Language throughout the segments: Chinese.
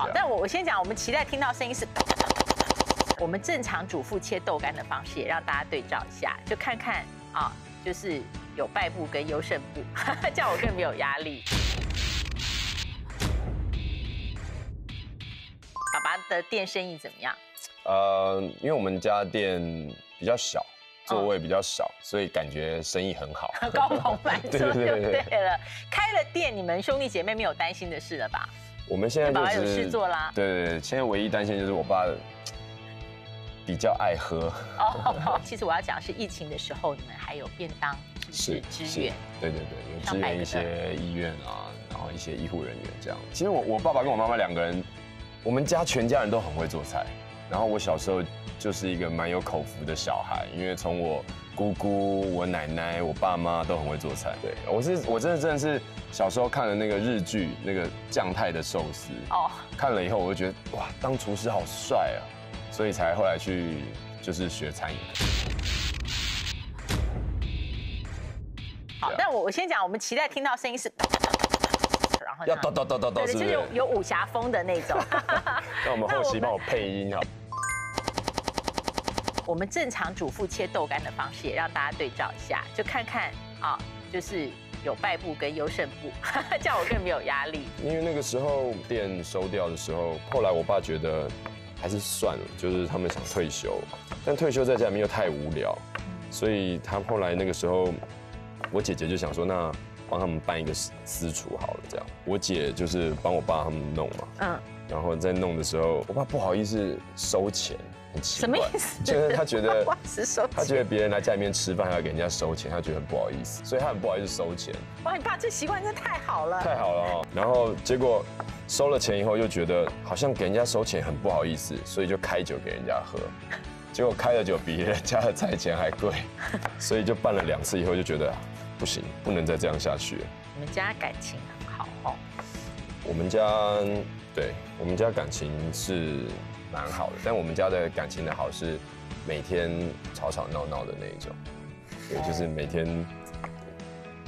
好，但我我先讲，我们期待听到声音是，我们正常主妇切豆干的方式，也让大家对照一下，就看看啊，就是有败部跟优胜部，这样我更没有压力。爸爸的店生意怎么样？呃，因为我们家店比较小，座位比较少，所以感觉生意很好，高朋满座 就对了。开了店，你们兄弟姐妹没有担心的事了吧？我们现在爸爸有就是事做啦对对对，现在唯一担心就是我爸比较爱喝，哦，其实我要讲是疫情的时候，你们还有便当是不是支援，对对对，有支援一些医院啊，然后一些医护人员这样。其实我我爸爸跟我妈妈两个人，我们家全家人都很会做菜。然后我小时候就是一个蛮有口福的小孩，因为从我姑姑、我奶奶、我爸妈都很会做菜。对我是我真的真的是小时候看了那个日剧那个酱太的寿司，哦，看了以后我就觉得哇，当厨师好帅啊，所以才后来去就是学餐饮。好，那我我先讲，我们期待听到声音是，然后要叨叨叨叨叨，就是有武侠风的那种。那我们后期帮我配音好。我们正常主妇切豆干的方式，也让大家对照一下，就看看啊，就是有败部跟优胜部，这样我更没有压力。因为那个时候店收掉的时候，后来我爸觉得还是算了，就是他们想退休，但退休在家里面又太无聊，所以他后来那个时候，我姐姐就想说，那帮他们办一个私私厨好了，这样。我姐就是帮我爸他们弄嘛，嗯，然后在弄的时候，我爸不好意思收钱，很奇怪什么，意思？就是他觉得 他觉得别人来家里面吃饭还要给人家收钱，他觉得很不好意思，所以他很不好意思收钱。哇，你爸这习惯真的太好了。太好了哦。然后结果收了钱以后，又觉得好像给人家收钱很不好意思，所以就开酒给人家喝。结果开的酒比人家的菜钱还贵，所以就办了两次以后，就觉得不行，不能再这样下去了。你们家感情。我们家对我们家感情是蛮好的，但我们家的感情的好是每天吵吵闹闹的那一种，对，就是每天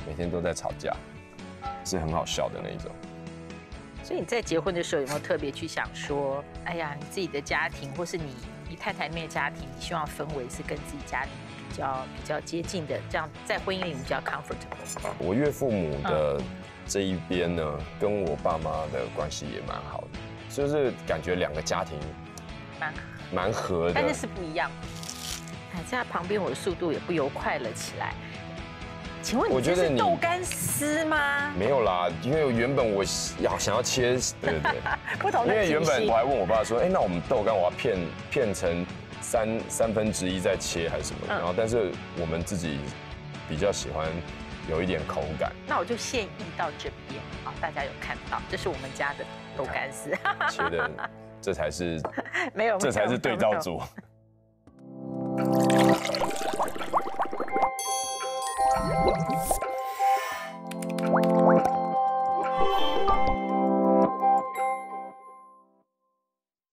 每天都在吵架，是很好笑的那一种。所以你在结婚的时候有没有特别去想说，哎呀，你自己的家庭，或是你你太太那边的家庭，你希望氛围是跟自己家庭比较比较接近的，这样在婚姻里比较 comfortable。我岳父母的这一边呢，跟我爸妈的关系也蛮好的，就是感觉两个家庭蛮蛮合的。但是是不一样。哎，在旁边我的速度也不由快了起来。请问你这是豆干丝吗？没有啦，因为原本我要想要切，对对对，不同的因为原本我还问我爸说，哎，那我们豆干我要片片成三三分之一再切还是什么然后但是我们自己比较喜欢有一点口感，那我就现役到这边啊，大家有看到，这是我们家的豆干丝，切的 这才是没有，这才是对照。组。